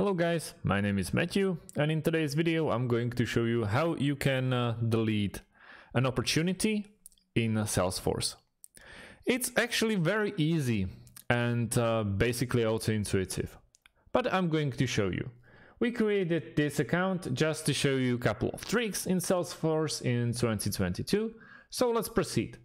Hello guys, my name is Matthew and in today's video I'm going to show you how you can uh, delete an opportunity in Salesforce. It's actually very easy and uh, basically also intuitive, but I'm going to show you. We created this account just to show you a couple of tricks in Salesforce in 2022, so let's proceed.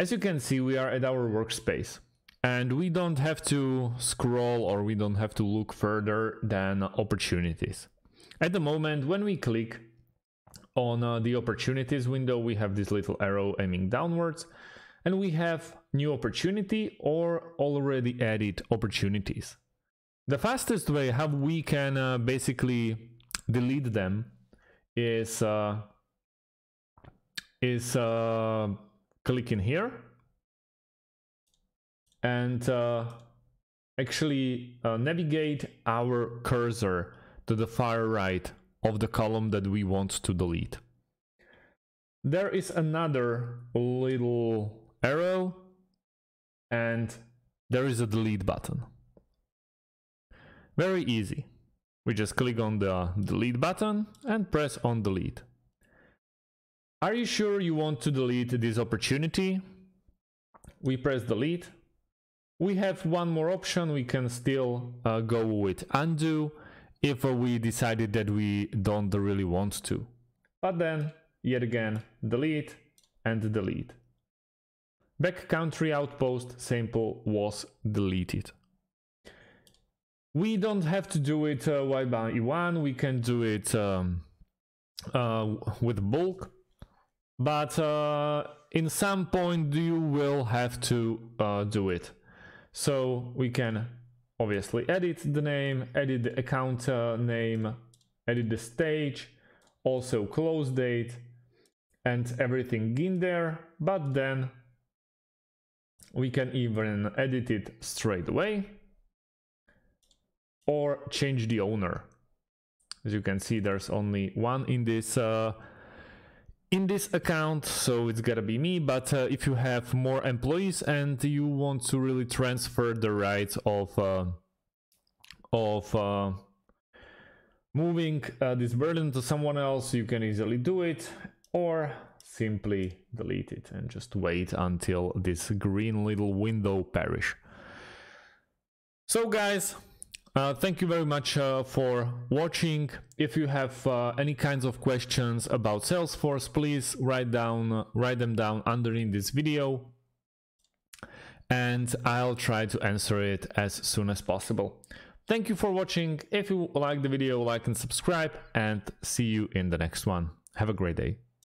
As you can see, we are at our workspace and we don't have to scroll or we don't have to look further than opportunities. At the moment, when we click on uh, the opportunities window, we have this little arrow aiming downwards and we have new opportunity or already added opportunities. The fastest way how we can uh, basically delete them is uh, is uh, clicking here and uh, actually uh, navigate our cursor to the far right of the column that we want to delete. There is another little arrow and there is a delete button. Very easy. We just click on the delete button and press on delete. Are you sure you want to delete this opportunity? We press delete we have one more option. We can still uh, go with undo if we decided that we don't really want to. But then, yet again, delete and delete. Back country outpost sample was deleted. We don't have to do it uh, one by one. We can do it um, uh, with bulk. But uh, in some point you will have to uh, do it. So we can obviously edit the name, edit the account uh, name, edit the stage, also close date and everything in there, but then we can even edit it straight away or change the owner. As you can see, there's only one in this uh, in this account so it's gotta be me but uh, if you have more employees and you want to really transfer the rights of uh, of uh, moving uh, this burden to someone else you can easily do it or simply delete it and just wait until this green little window perish. So guys uh, thank you very much uh, for watching. If you have uh, any kinds of questions about Salesforce, please write down write them down underneath this video and I'll try to answer it as soon as possible. Thank you for watching. If you like the video, like and subscribe and see you in the next one. Have a great day.